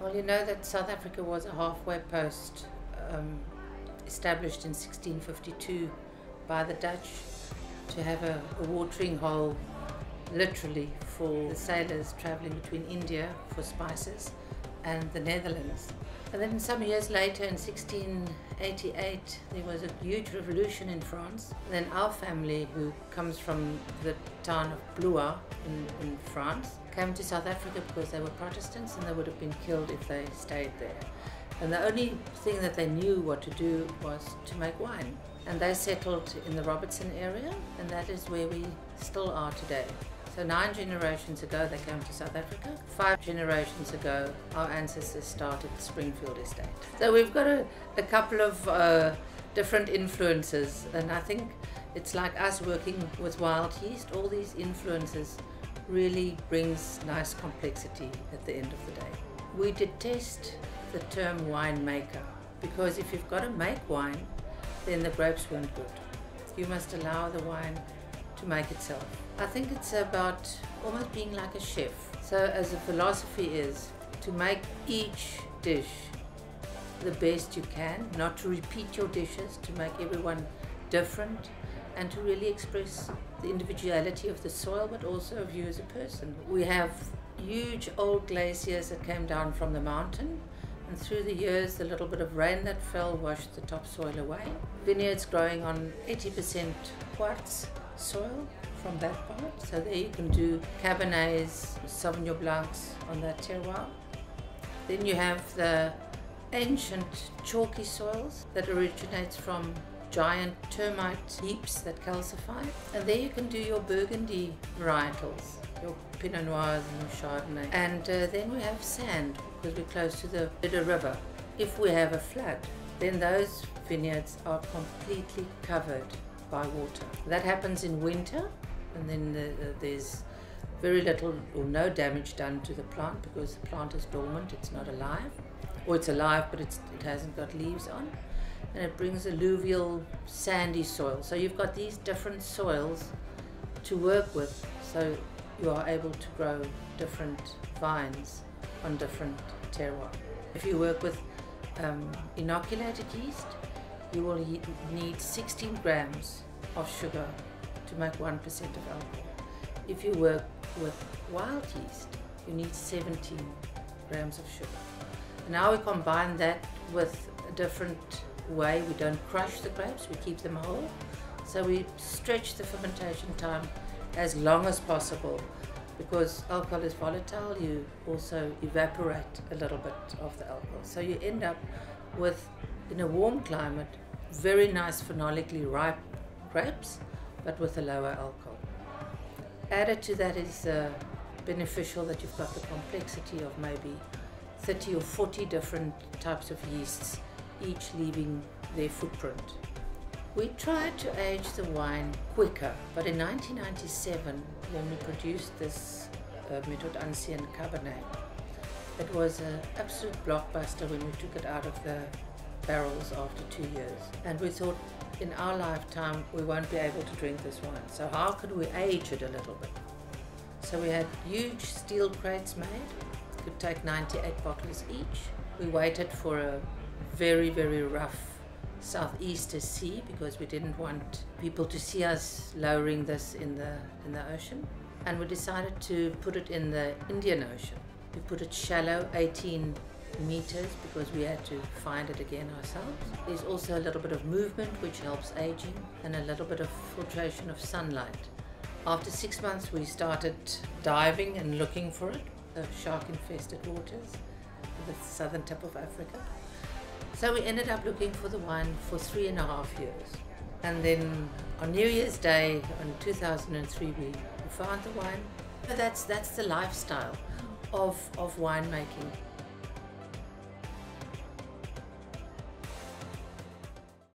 Well, you know that South Africa was a halfway post um, established in 1652 by the Dutch to have a, a watering hole literally for the sailors traveling between India for spices and the Netherlands. And then some years later, in 1688, there was a huge revolution in France. And then our family, who comes from the town of Blois in, in France, came to South Africa because they were Protestants and they would have been killed if they stayed there. And the only thing that they knew what to do was to make wine. And they settled in the Robertson area, and that is where we still are today. So nine generations ago, they came to South Africa. Five generations ago, our ancestors started the Springfield Estate. So we've got a, a couple of uh, different influences, and I think it's like us working with wild yeast. All these influences really brings nice complexity at the end of the day. We detest the term winemaker because if you've got to make wine, then the grapes weren't good. You must allow the wine to make itself. I think it's about almost being like a chef. So as a philosophy is to make each dish the best you can, not to repeat your dishes, to make everyone different, and to really express the individuality of the soil, but also of you as a person. We have huge old glaciers that came down from the mountain, and through the years, the little bit of rain that fell washed the topsoil away. Vineyards growing on 80% quartz soil from that part. So there you can do Cabernets, Sauvignon Blancs on that terroir. Then you have the ancient chalky soils that originates from giant termite heaps that calcify. And there you can do your Burgundy varietals, your Pinot Noirs and your Chardonnay. And uh, then we have sand because we're close to the Breede River. If we have a flood, then those vineyards are completely covered by water. That happens in winter and then the, the, there's very little or no damage done to the plant because the plant is dormant, it's not alive. Or it's alive but it's, it hasn't got leaves on. And it brings alluvial sandy soil. So you've got these different soils to work with so you are able to grow different vines on different terroir. If you work with um, inoculated yeast, you will need 16 grams of sugar to make 1% of alcohol. If you work with wild yeast, you need 17 grams of sugar. Now we combine that with a different way. We don't crush the grapes, we keep them whole. So we stretch the fermentation time as long as possible because alcohol is volatile, you also evaporate a little bit of the alcohol. So you end up with, in a warm climate, very nice phenolically ripe grapes, but with a lower alcohol. Added to that is uh, beneficial that you've got the complexity of maybe 30 or 40 different types of yeasts, each leaving their footprint. We tried to age the wine quicker, but in 1997, when we produced this uh, Methode Ancienne Cabernet, it was an absolute blockbuster when we took it out of the barrels after two years. And we thought in our lifetime we won't be able to drink this wine. So how could we age it a little bit? So we had huge steel crates made. Could take 98 bottles each. We waited for a very, very rough southeaster sea because we didn't want people to see us lowering this in the, in the ocean. And we decided to put it in the Indian Ocean. We put it shallow, 18 meters because we had to find it again ourselves. There's also a little bit of movement which helps aging and a little bit of filtration of sunlight. After six months we started diving and looking for it, the shark infested waters, the southern tip of Africa. So we ended up looking for the wine for three and a half years. And then on New Year's Day in 2003 we, found the wine. But that's, that's the lifestyle of, of winemaking.